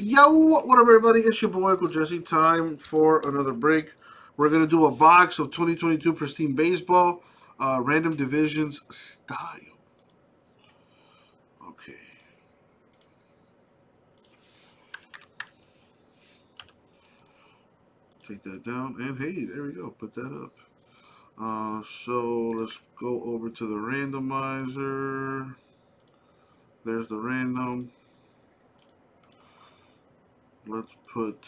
Yo, what up, everybody? It's your boy, Uncle Jesse. Time for another break. We're going to do a box of 2022 Pristine Baseball, uh, Random Divisions style. Okay. Take that down, and hey, there we go. Put that up. Uh, so let's go over to the randomizer. There's the random let's put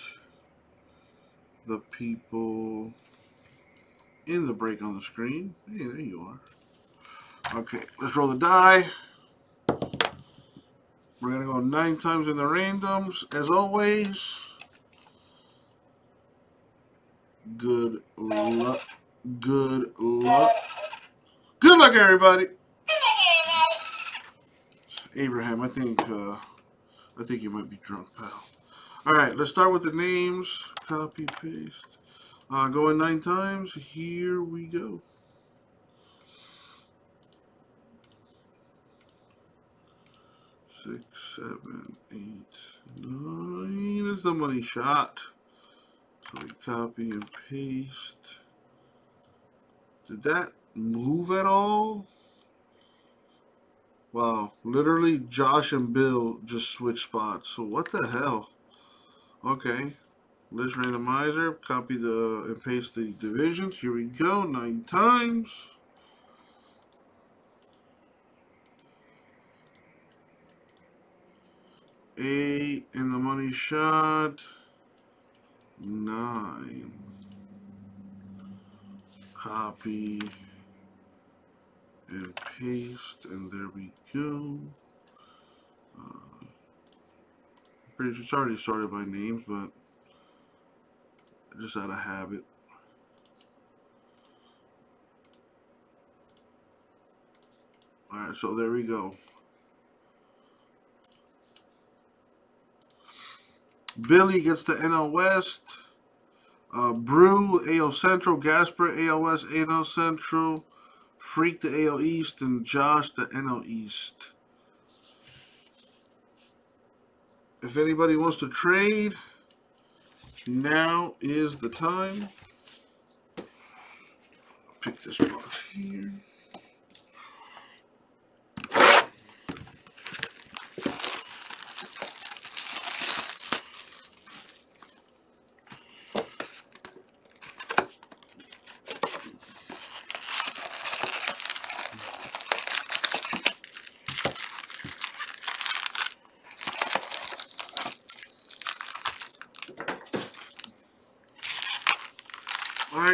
the people in the break on the screen. Hey, there you are. Okay, let's roll the die. We're going to go nine times in the randoms, as always. Good luck. Good luck. Good luck, everybody. Abraham, I think, uh, I think you might be drunk, pal. All right, let's start with the names. Copy, paste. Uh, going nine times. Here we go. Six, seven, eight, nine is the money shot. So we copy and paste. Did that move at all? Wow, literally Josh and Bill just switched spots. So what the hell? Okay. List randomizer. Copy the and paste the divisions. Here we go. Nine times. Eight in the money shot. Nine. Copy and paste. And there we go. Uh, Pretty it's already sorted by names, but just out of habit. Alright, so there we go. Billy gets the NL West. Uh, Brew, AL Central. Gasper, AL West, AL Central. Freak, the AL East. And Josh, the NL East. If anybody wants to trade, now is the time. Pick this box here.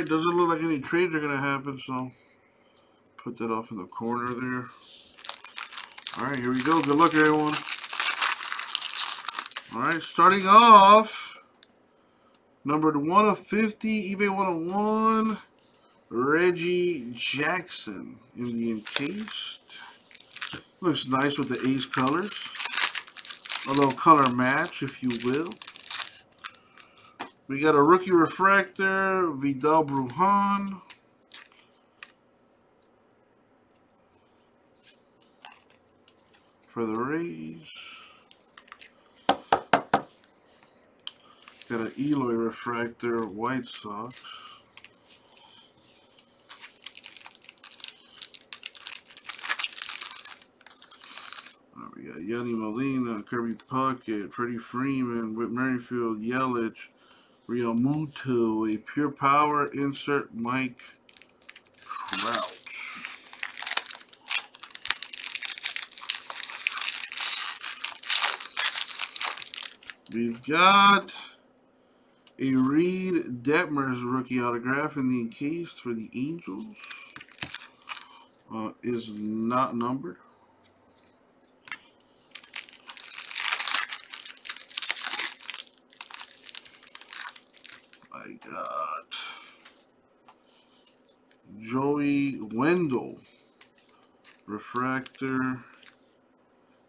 Doesn't look like any trades are going to happen, so put that off in the corner there. Alright, here we go. Good luck, everyone. Alright, starting off, numbered 1 of 50, eBay 101, Reggie Jackson in the encased. Looks nice with the ace colors. A little color match, if you will. We got a rookie refractor, Vidal Brujan. For the Rays. Got an Eloy refractor, White Sox. Uh, we got Yadi Molina, Kirby Puckett, Freddie Freeman, Whit Merrifield, Yelich, Realmuto, a pure power insert Mike Trout. We've got a Reed Detmers rookie autograph in the encased for the Angels. Uh, is not numbered. I got Joey Wendle, Refractor,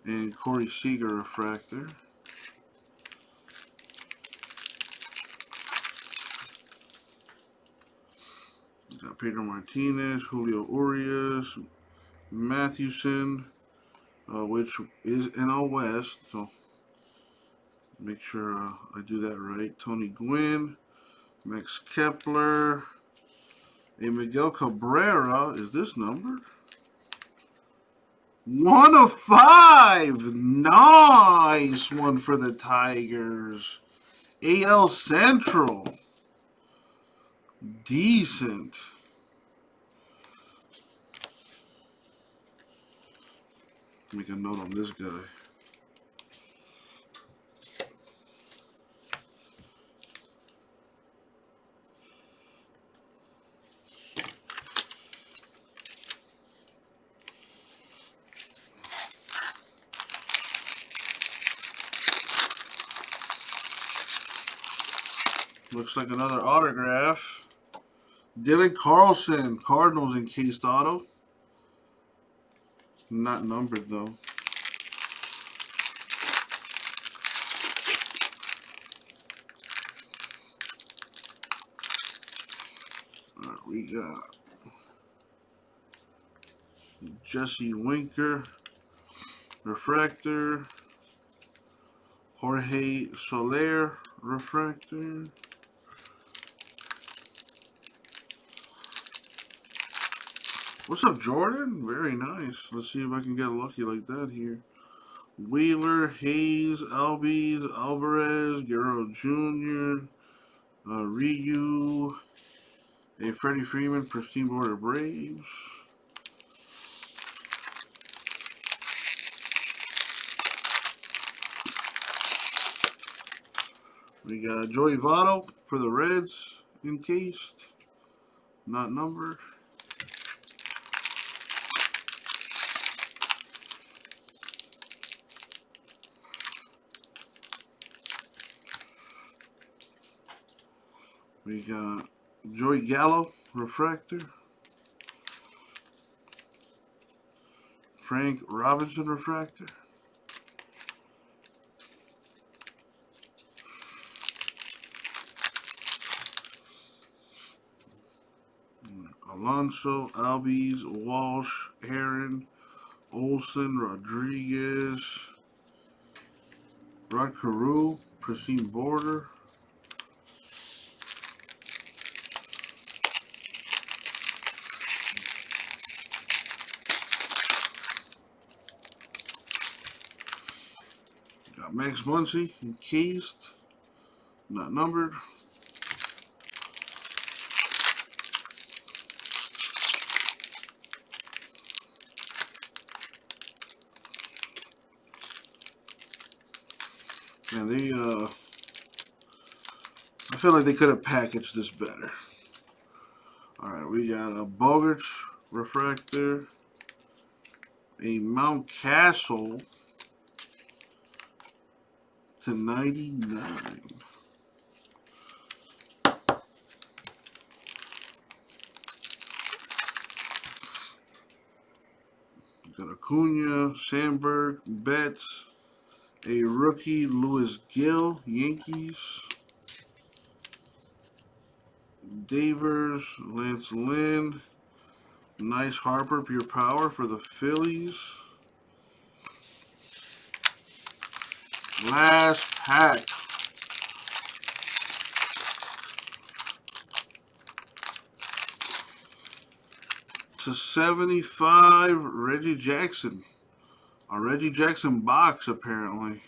and Corey Seager, Refractor. got Pedro Martinez, Julio Urias, Mathewson, uh, which is NL West, so Make sure uh, I do that right. Tony Gwynn, Max Kepler, a Miguel Cabrera. Is this numbered? One of five. Nice one for the Tigers. AL Central. Decent. Make a note on this guy. Looks like another autograph. Dylan Carlson, Cardinals encased auto. Not numbered though. Right, we got Jesse Winker, refractor. Jorge Soler, refractor. What's up, Jordan? Very nice. Let's see if I can get lucky like that here. Wheeler, Hayes, Albies, Alvarez, Guerrero Jr., uh, Ryu, a Freddie Freeman, Pristine Border Braves. We got Joey Votto for the Reds, encased, not numbered. We got Joey Gallo, refractor. Frank Robinson, refractor. Alonso, Albies, Walsh, Aaron, Olson, Rodriguez, Rod Carew, Pristine Border. Got Max Muncy encased, not numbered. Yeah, they, uh, I feel like they could have packaged this better. Alright, we got a Bogaerts refractor, a Mountcastle to 99. Got Acuna, Sandberg, Betts, a rookie, Luis Gil, Yankees. Devers, Lance Lynn. Nice Harper, Pure Power for the Phillies. Last pack. To 75, Reggie Jackson. A Reggie Jackson box, apparently.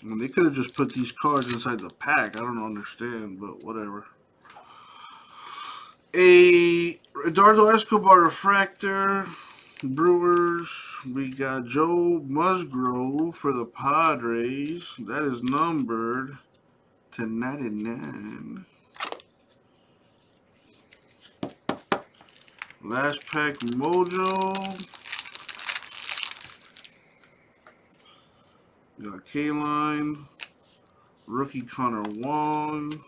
I mean, they could have just put these cards inside the pack. I don't understand, but whatever. A Eduardo Escobar refractor. Brewers. We got Joe Musgrove for the Padres. That is numbered to 99. Last pack Mojo. Got K-Line. Rookie Connor Wong.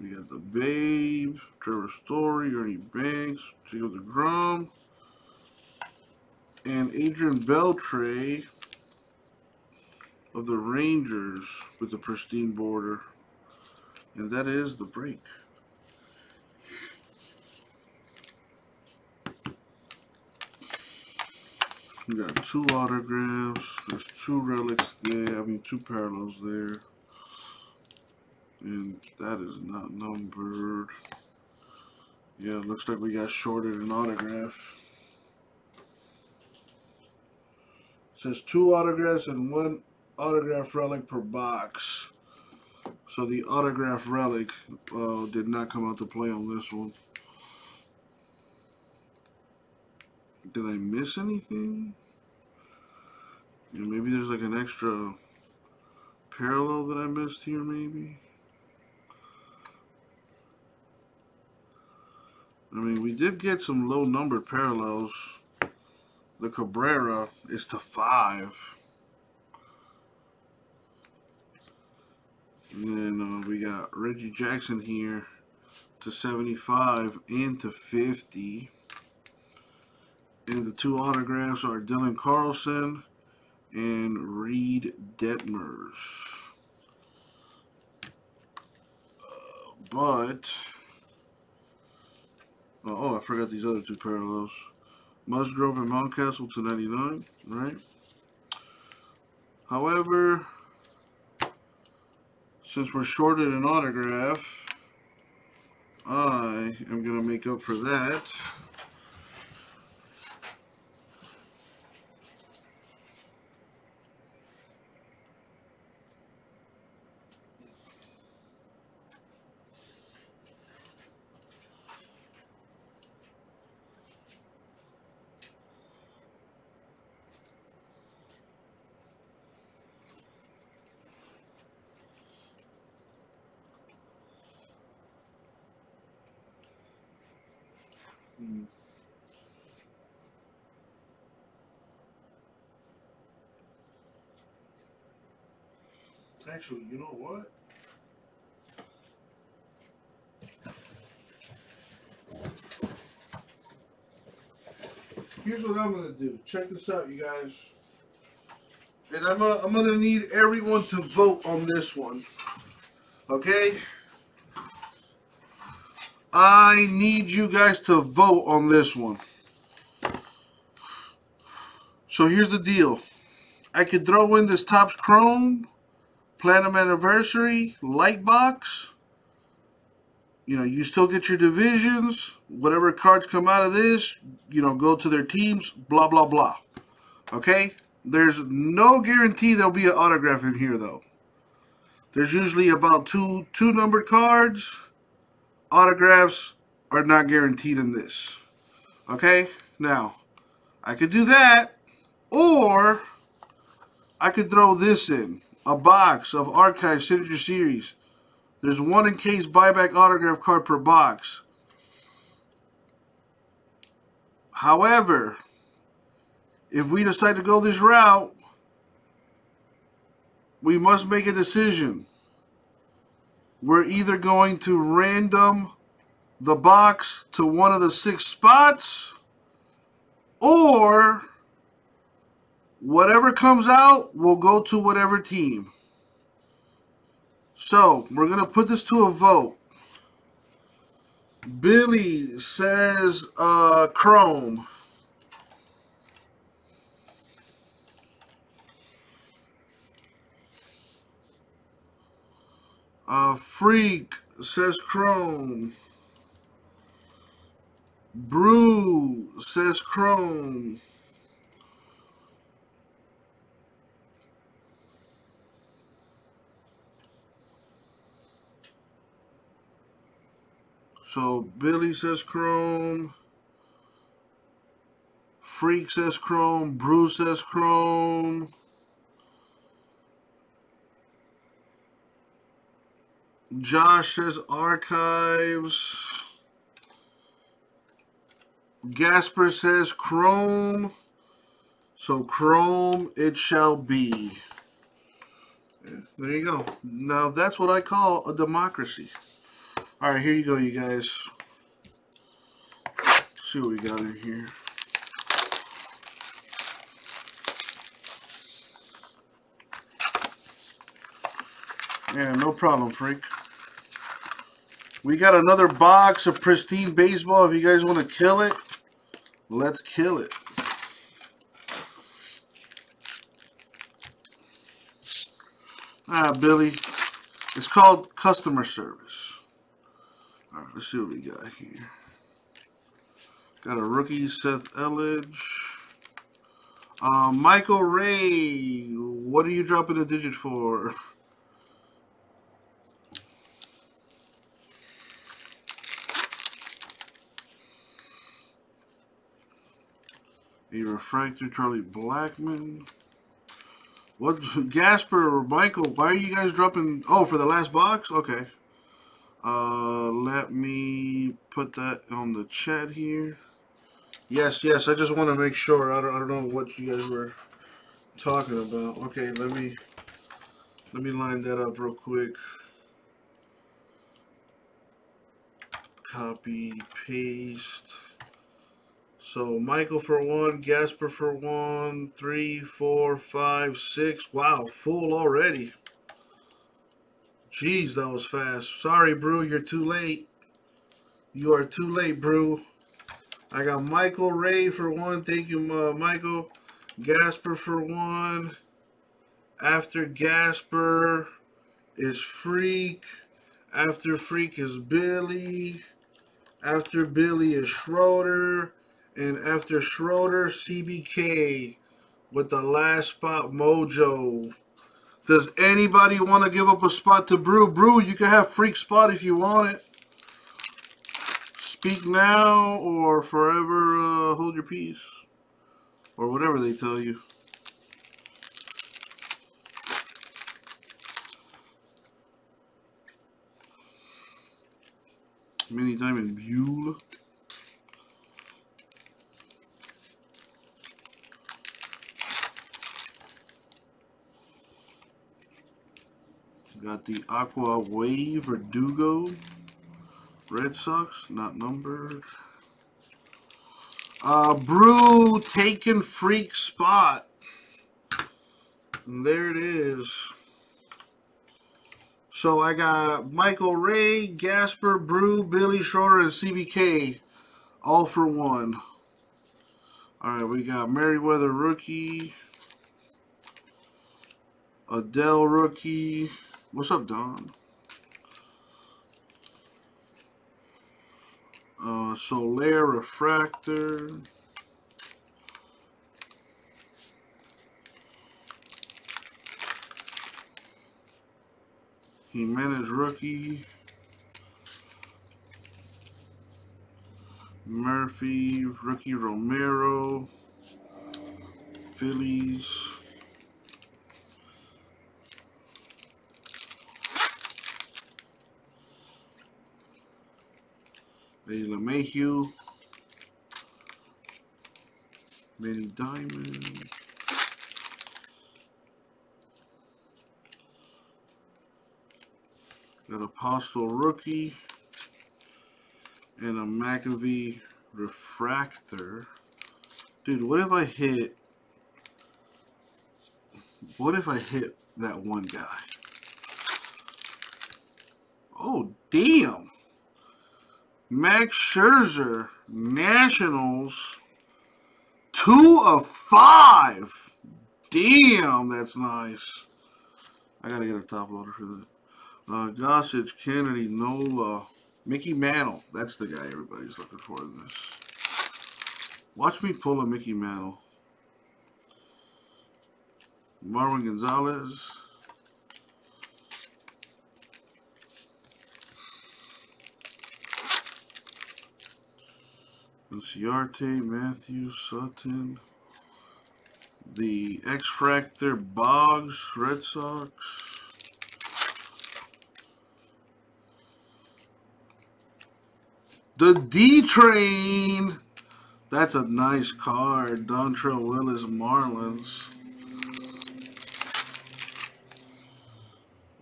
We got the Babe, Trevor Story, Ernie Banks, Jacob DeGrom, and Adrian Beltre of the Rangers with the pristine border. And that is the break. We got two autographs. There's two relics there. I mean, two parallels there. And that is not numbered. Yeah, looks like we got shorted an autograph. It says two autographs and one autograph relic per box. So the autograph relic uh, did not come out to play on this one. Did I miss anything? Yeah, maybe there's like an extra parallel that I missed here, maybe. I mean, we did get some low numbered parallels. The Cabrera is to five. And then uh, we got Reggie Jackson here to 75 and to 50. And the two autographs are Dylan Carlson and Reed Detmers. Uh, but Oh, oh, I forgot these other two parallels. Musgrove and Mountcastle to 99, right? However, since we're shorted an autograph, I am going to make up for that. Hmm. Actually, you know what? Here's what I'm to do. Check this out, you guys. And I'm, uh, I'm to need everyone to vote on this one. Okay? I need you guys to vote on this one. So here's the deal. I could throw in this Topps Chrome, Platinum Anniversary, Light Box. You know, you still get your divisions. Whatever cards come out of this, you know, go to their teams, blah, blah, blah. Okay? There's no guarantee there'll be an autograph in here, though. There's usually about two two numbered cards autographs are not guaranteed in this. Okay? Now, I could do that, or I could throw this in. A box of Archive Signature Series. There's one in case buyback autograph card per box. However, if we decide to go this route, we must make a decision we're either going to random the box to one of the six spots or whatever comes out will go to whatever team. So we're going to put this to a vote. Billy says uh, Chrome. Uh, Freak says Chrome. Brew says Chrome. So Billy says Chrome. Freak says Chrome. Brew says Chrome. Josh says archives. Gasper says Chrome. So Chrome it shall be. There you go. Now that's what I call a democracy. Alright, here you go, you guys. Let's see what we got in here. Yeah, no problem, freak. We got another box of pristine baseball. If you guys want to kill it, let's kill it. Ah, Billy. It's called customer service. All right, let's see what we got here. Got a rookie, Seth Elledge. Uh, Michael Ray, what are you dropping a digit for? A refractor, Charlie Blackmon. What, Gasper or Michael, why are you guys dropping, oh, for the last box? Okay. Uh, let me put that on the chat here. Yes, yes, I just want to make sure. I don't, I don't know what you guys were talking about. Okay, let me, let me line that up real quick. Copy, paste. So Michael for one, Gasper for one, three, four, five, six. Wow, full already. Jeez, that was fast. Sorry, Brew, you're too late. You are too late, Brew. I got Michael Ray for one. Thank you, uh, Michael. Gasper for one. After Gasper is Freak. After Freak is Billy. After Billy is Schroeder. And after Schroeder, CBK with the last spot, Mojo. Does anybody want to give up a spot to Brew? Brew, you can have freak spot if you want it. Speak now or forever uh, hold your peace. Or whatever they tell you. Mini Diamond Buell. Got the Aqua Wave Verdugo. Red Sox, not numbered. Uh, Brew taken freak spot. And there it is. So I got Michael Ray, Gasper, Brew, Billy Schroeder, and CBK all for one. All right, we got Merryweather rookie, Adell rookie, What's up, Don? Uh, Soler Refractor. Jimenez rookie. Murphy, rookie Romero. Phillies. There's LeMahieu. Manny Diamond. Got Apostel Rookie. And a McAvee Refractor. Dude, what if I hit... What if I hit that one guy? Oh, damn. Max Scherzer, Nationals, two of five. Damn, that's nice. I gotta get a top loader for that. Uh, Gossage, Kennedy, Nola, Mickey Mantle. That's the guy everybody's looking for in this. Watch me pull a Mickey Mantle. Marwin Gonzalez. Ciarte, Matthew, Sutton, the X-Fractor, Boggs, Red Sox. The D-Train. That's a nice card. Dontrelle Willis, Marlins.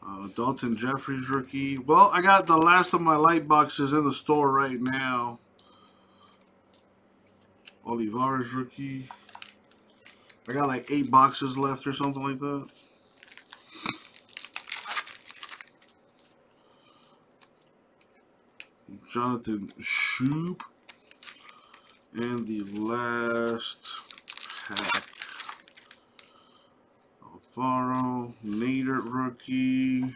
Uh, Daulton Jefferies rookie. Well, I got the last of my light boxes in the store right now. Olivares rookie. I got like eight boxes left or something like that. Jonathan Schoop. And the last pack. Alfaro, Nader rookie.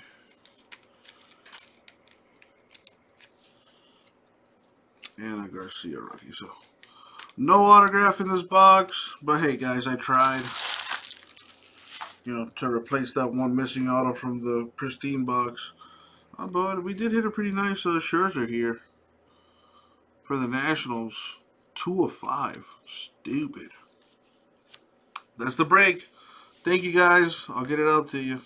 And a Garcia rookie. So, no autograph in this box. But hey, guys, I tried. You know, to replace that one missing auto from the pristine box. Uh, but we did hit a pretty nice uh, Scherzer here. For the Nationals. Two of five. Stupid. That's the break. Thank you, guys. I'll get it out to you.